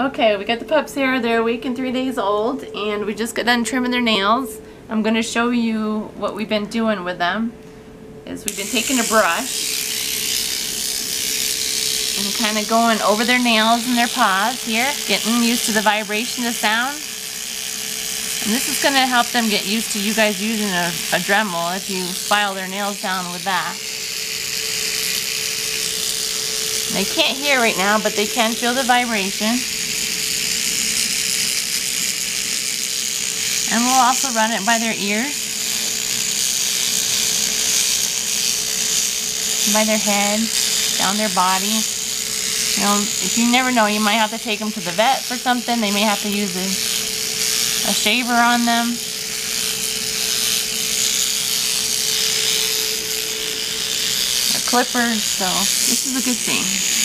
Okay, we got the pups here. They're a week and three days old, and we just got done trimming their nails. I'm going to show you what we've been doing with them. Is we've been taking a brush and kind of going over their nails and their paws here, getting used to the vibration, the sound. And this is going to help them get used to you guys using a, a Dremel if you file their nails down with that. They can't hear right now, but they can feel the vibration. And we'll also run it by their ears. By their head, down their body. You know, if you never know, you might have to take them to the vet for something. They may have to use a, a shaver on them. Or clippers, so this is a good thing.